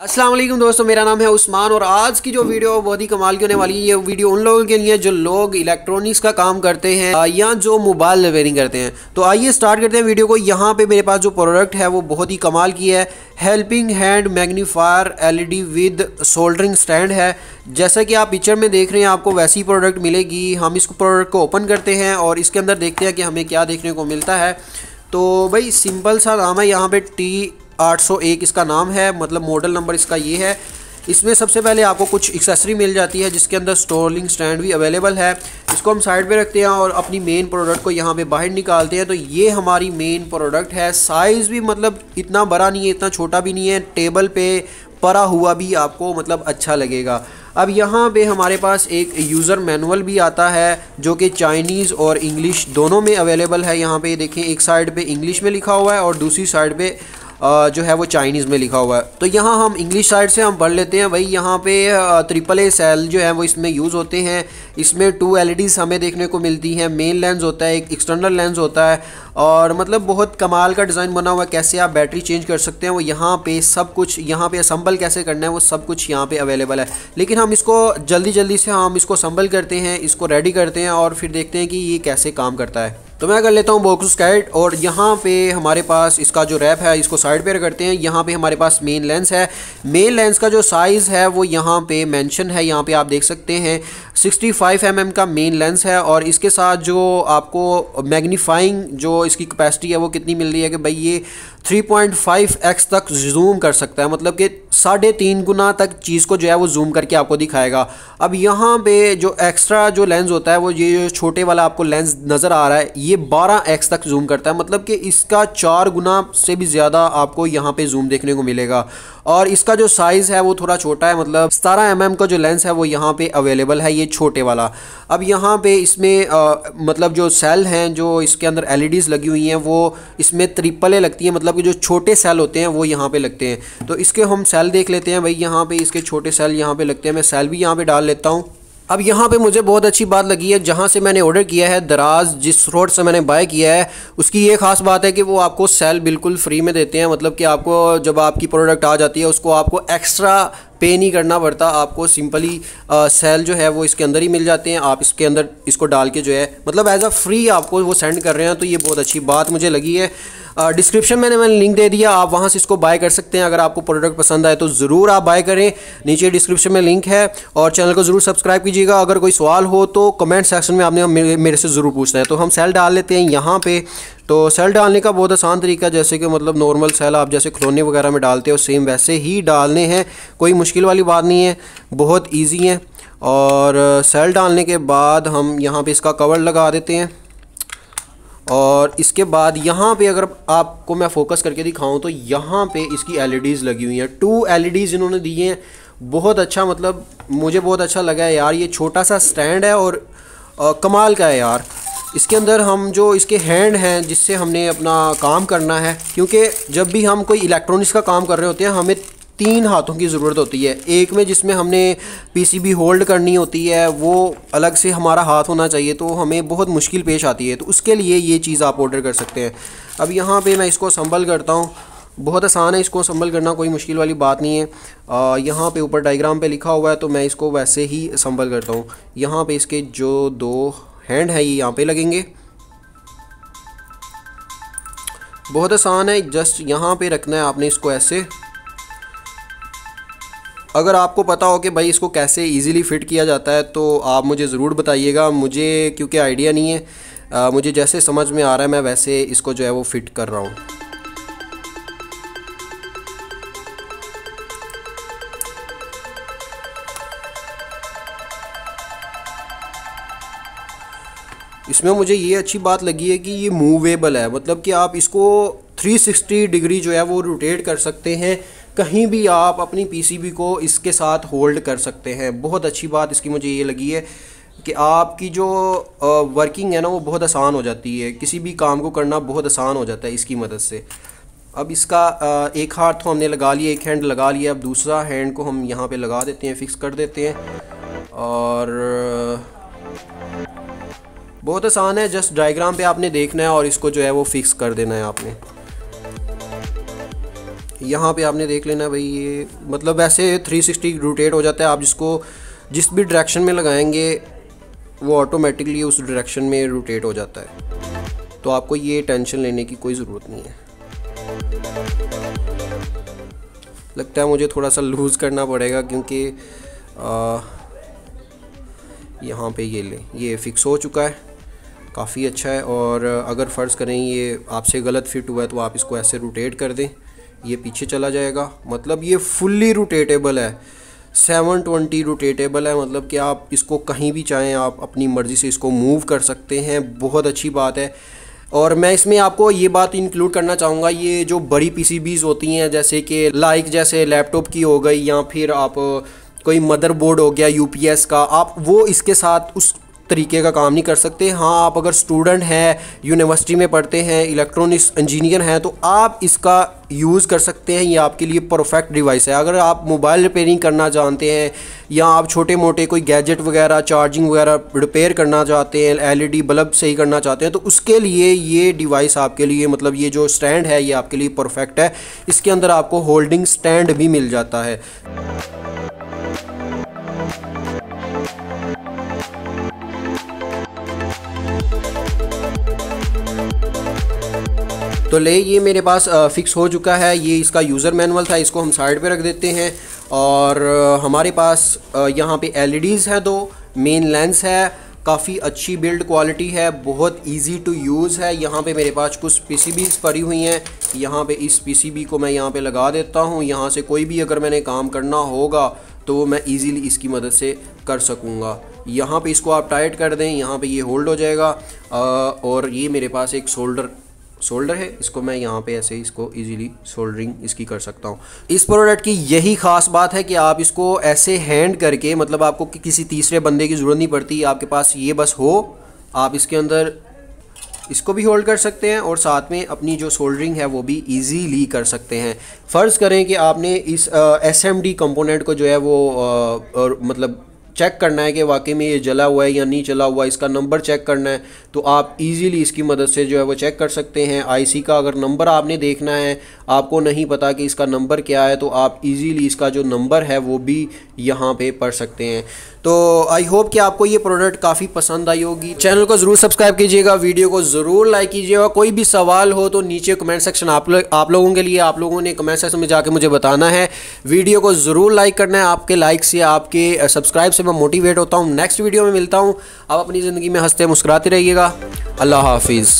वालेकुम दोस्तों, मेरा नाम है उस्मान और आज की जो वीडियो बहुत ही कमाल की होने वाली है। ये वीडियो उन लोगों के लिए जो लोग इलेक्ट्रॉनिक्स का काम करते हैं या जो मोबाइल रिपेयरिंग करते हैं। तो आइए स्टार्ट करते हैं वीडियो को। यहाँ पे मेरे पास जो प्रोडक्ट है, वो बहुत ही कमाल की है। Helping hand magnifier LED with soldering stand है। जैसा कि आप पिक्चर में देख रहे हैं, आपको वैसी प्रोडक्ट मिलेगी। हम इस प्रोडक्ट को ओपन करते हैं और इसके अंदर देखते हैं कि हमें क्या देखने को मिलता है। तो भाई, सिंपल सा नाम है। यहाँ पे टी 801 इसका नाम है मतलब मॉडल नंबर इसका ये है। इसमें सबसे पहले आपको कुछ एक्सेसरी मिल जाती है, जिसके अंदर स्टोलिंग स्टैंड भी अवेलेबल है। इसको हम साइड पे रखते हैं और अपनी मेन प्रोडक्ट को यहाँ पे बाहर निकालते हैं। तो ये हमारी मेन प्रोडक्ट है। साइज़ भी मतलब इतना बड़ा नहीं है, इतना छोटा भी नहीं है। टेबल पे परा हुआ भी आपको मतलब अच्छा लगेगा। अब यहाँ पे हमारे पास एक यूज़र मैनुअल भी आता है, जो कि चाइनीज़ और इंग्लिश दोनों में अवेलेबल है। यहाँ पे देखें एक साइड पे इंग्लिश में लिखा हुआ है और दूसरी साइड पे जो है वो चाइनीज़ में लिखा हुआ है। तो यहाँ हम इंग्लिश साइड से हम पढ़ लेते हैं भाई। यहाँ पे ट्रिपल ए सेल जो है वो इसमें यूज़ होते हैं। इसमें टू एल हमें देखने को मिलती हैं। मेन लेंस होता है, एक एक्सटर्नल लेंस होता है। और मतलब बहुत कमाल का डिज़ाइन बना हुआ है। कैसे आप बैटरी चेंज कर सकते हैं? वो यहाँ पे सब कुछ, यहाँ पे असम्बल कैसे करना है? वो सब कुछ यहाँ पे अवेलेबल है। लेकिन हम इसको जल्दी जल्दी से हम इसको असम्बल करते हैं, इसको रेडी करते हैं और फिर देखते हैं कि ये कैसे काम करता है। तो मैं कर लेता हूँ बॉक्स कैट और यहाँ पे हमारे पास इसका जो रैप है, इसको साइड पे करते हैं। यहाँ पे हमारे पास मेन लेंस है। मेन लेंस का जो साइज़ है, वो यहाँ पे मेंशन है। यहाँ पे आप देख सकते हैं 65 फाइव mm का मेन लेंस है, और इसके साथ जो आपको मैग्नीफाइंग जो इसकी कैपेसिटी है, वो कितनी मिल रही है कि भाई ये 3.5x तक जूम कर सकता है। मतलब कि साढ़े तीन गुना तक चीज़ को जो है, वो जूम करके आपको दिखाएगा। अब यहाँ पे जो एक्स्ट्रा जो लेंस होता है, वो ये जो छोटे वाला आपको लेंस नज़र आ रहा है ये 12x तक जूम करता है। मतलब कि इसका चार गुना से भी ज़्यादा आपको यहाँ पे जूम देखने को मिलेगा। और इसका जो साइज़ है वो थोड़ा छोटा है। मतलब सतारह एम mm का जो लेंस है वो यहाँ पे अवेलेबल है ये छोटे वाला। अब यहाँ पे इसमें आ, मतलब जो सेल हैं जो इसके अंदर एलईडीज़ लगी हुई हैं वो इसमें त्रिपलें लगती हैं। मतलब कि जो छोटे सेल होते हैं वो यहाँ पर लगते हैं। तो इसके हम सेल देख लेते हैं। भाई यहाँ पर इसके छोटे सेल यहाँ पर लगते हैं। मैं सेल भी यहाँ पर डाल लेता हूँ। अब यहाँ पे मुझे बहुत अच्छी बात लगी है, जहाँ से मैंने ऑर्डर किया है, दराज, जिस रोड से मैंने बाय किया है, उसकी ये खास बात है कि वो आपको सेल बिल्कुल फ्री में देते हैं मतलब कि आपको जब आपकी प्रोडक्ट आ जाती है, उसको आपको एक्स्ट्रा पे नहीं करना पड़ता, आपको सिंपली सेल जो है वो इसके अंदर ही मिल जाते हैं, आप इसके अंदर इसको डाल के जो है मतलब एज अ फ्री आपको वो सेंड कर रहे हैं तो ये बहुत अच्छी बात मुझे लगी है। डिस्क्रिप्शन में मैंने लिंक दे दिया, आप वहाँ से इसको बाय कर सकते हैं। अगर आपको प्रोडक्ट पसंद आए तो ज़रूर आप बाय करें। नीचे डिस्क्रिप्शन में लिंक है और चैनल को ज़रूर सब्सक्राइब कीजिएगा। अगर कोई सवाल हो तो कमेंट सेक्शन में आपने मेरे से ज़रूर पूछना है। तो हम सेल डाल लेते हैं यहाँ पर तो सेल डालने का बहुत आसान तरीका, जैसे कि मतलब नॉर्मल सेल आप जैसे खिलौने वगैरह में डालते हो सेम वैसे ही डालने हैं। कोई मुश्किल वाली बात नहीं है, बहुत ईजी है। और सेल डालने के बाद हम यहाँ पे इसका कवर लगा देते हैं। और इसके बाद यहाँ पे अगर आपको मैं फोकस करके दिखाऊँ तो यहाँ पे इसकी एलईडीज़ लगी हुई हैं। टू एलईडीज़ इन्होंने दी हैं। बहुत अच्छा मतलब मुझे बहुत अच्छा लगा है यार। ये छोटा सा स्टैंड है और आ, कमाल का है यार। इसके अंदर हम जो इसके हैंड हैं जिससे हमने अपना काम करना है क्योंकि जब भी हम कोई इलेक्ट्रॉनिक्स का काम कर रहे होते हैं हमें तीन हाथों की ज़रूरत होती है। एक में जिसमें हमने पीसीबी होल्ड करनी होती है, वो अलग से हमारा हाथ होना चाहिए तो हमें बहुत मुश्किल पेश आती है। तो उसके लिए ये चीज़ आप ऑर्डर कर सकते हैं। अब यहाँ पे मैं इसको संभल करता हूँ। बहुत आसान है इसको संभल करना, कोई मुश्किल वाली बात नहीं है। यहाँ पे ऊपर डायग्राम पे लिखा हुआ है तो मैं इसको वैसे ही संभल करता हूँ। यहाँ पे इसके जो दो हैंड हैं, ये यहाँ पे लगेंगे। बहुत आसान है, जस्ट यहाँ पे रखना है आपने इसको ऐसे। अगर आपको पता हो कि भाई इसको कैसे इजीली फ़िट किया जाता है तो आप मुझे ज़रूर बताइएगा। मुझे क्योंकि आइडिया नहीं है आ, मुझे जैसे समझ में आ रहा है मैं वैसे इसको जो है वो फ़िट कर रहा हूँ। इसमें मुझे ये अच्छी बात लगी है कि ये मूवेबल है। मतलब कि आप इसको 360 डिग्री जो है वो रोटेट कर सकते हैं। कहीं भी आप अपनी पीसीबी को इसके साथ होल्ड कर सकते हैं। बहुत अच्छी बात इसकी मुझे ये लगी है कि आपकी जो वर्किंग है ना, वो बहुत आसान हो जाती है। किसी भी काम को करना बहुत आसान हो जाता है इसकी मदद से। अब इसका एक हाथ तो हमने लगा लिया, एक हैंड लगा लिया, अब दूसरा हैंड को हम यहाँ पे लगा देते हैं फिक्स कर देते हैं। और, बहुत आसान है जस्ट डायग्राम पे आपने देखना है और इसको जो है वो फिक्स कर देना है आपने। यहाँ पे आपने देख लेना भाई, ये मतलब ऐसे 360 रोटेट हो जाता है। आप जिसको, जिस भी डायरेक्शन में लगाएँगे, वो ऑटोमेटिकली उस डायरेक्शन में रोटेट हो जाता है। तो आपको ये टेंशन लेने की कोई ज़रूरत नहीं है। लगता है मुझे थोड़ा सा लूज़ करना पड़ेगा क्योंकि यहाँ पे ये ले, ये फ़िक्स हो चुका है। काफ़ी अच्छा है और अगर फ़र्ज़ करें ये आपसे गलत फिट हुआ है तो आप इसको ऐसे रोटेट कर दें। ये पीछे चला जाएगा। मतलब ये फुल्ली रोटेटेबल है। सेवन ट्वेंटी रोटेटेबल है। मतलब कि आप इसको कहीं भी चाहें आप अपनी मर्ज़ी से इसको मूव कर सकते हैं। बहुत अच्छी बात है। और मैं इसमें आपको ये बात इंक्लूड करना चाहूँगा। ये जो बड़ी पीसीबीज़ होती हैं, जैसे कि लाइक जैसे लैपटॉप की हो गई, या फिर आप कोई मदरबोर्ड हो गया यूपीएस का, आप वो इसके साथ उस तरीके का काम नहीं कर सकते। हाँ आप अगर स्टूडेंट हैं यूनिवर्सिटी में पढ़ते हैं इलेक्ट्रॉनिक्स इंजीनियर हैं तो आप इसका यूज़ कर सकते हैं। ये आपके लिए परफेक्ट डिवाइस है। अगर आप मोबाइल रिपेयरिंग करना जानते हैं, या आप छोटे मोटे कोई गैजेट वगैरह चार्जिंग वगैरह रिपेयर करना चाहते हैं एलईडी बल्ब सही करना चाहते हैं तो उसके लिए ये डिवाइस आपके लिए मतलब ये जो स्टैंड है, ये आपके लिए परफेक्ट है। इसके अंदर आपको होल्डिंग स्टैंड भी मिल जाता है। तो ले, ये मेरे पास फ़िक्स हो चुका है। ये इसका यूज़र मैनुअल था, इसको हम साइड पे रख देते हैं। और हमारे पास यहाँ पे एलईडीज़ है दो मेन लेंस है, काफ़ी अच्छी बिल्ड क्वालिटी है, बहुत इजी टू यूज़ है। यहाँ पे मेरे पास कुछ पीसीबीज पड़ी हुई हैं। यहाँ पे इस पीसीबी को मैं यहाँ पे लगा देता हूँ। यहाँ से कोई भी अगर मैंने काम करना होगा तो मैं इजीली इसकी मदद से कर सकूँगा। यहाँ पे इसको आप टाइट कर दें, यहाँ पे ये होल्ड हो जाएगा। और ये मेरे पास एक शोल्डर शोल्डर है इसको मैं यहाँ पे ऐसे इसको इजीली सोल्डरिंग इसकी कर सकता हूँ। इस प्रोडक्ट की यही खास बात है कि आप इसको ऐसे हैंड करके मतलब आपको कि किसी तीसरे बंदे की ज़रूरत नहीं पड़ती आपके पास ये बस हो आप इसके अंदर इसको भी होल्ड कर सकते हैं और साथ में अपनी जो सोल्डरिंग है वो भी इजीली कर सकते हैं। फ़र्ज़ करें कि आपने इस एस एम डी कंपोनेंट को जो है वो आ, और मतलब चेक करना है कि वाकई में ये जला हुआ है या नहीं जला हुआ, इसका नंबर चेक करना है तो आप इजीली इसकी मदद से जो है वो चेक कर सकते हैं। आईसी का अगर नंबर आपने देखना है, आपको नहीं पता कि इसका नंबर क्या है तो आप इजीली इसका जो नंबर है वो भी यहाँ पे पढ़ सकते हैं। तो आई होप कि आपको ये प्रोडक्ट काफ़ी पसंद आई होगी। चैनल को ज़रूर सब्सक्राइब कीजिएगा वीडियो को ज़रूर लाइक कीजिएगा। कोई भी सवाल हो तो नीचे कमेंट सेक्शन आप लोग, आप लोगों के लिए, आप लोगों ने कमेंट सेक्शन में जाके मुझे बताना है। वीडियो को ज़रूर लाइक करना है, आपके लाइक से आपके सब्सक्राइब से मैं मोटिवेट होता हूँ। नेक्स्ट वीडियो में मिलता हूँ। आप अपनी ज़िंदगी में हँसते मुस्कुराते रहिएगा। अल्लाह हाफिज़।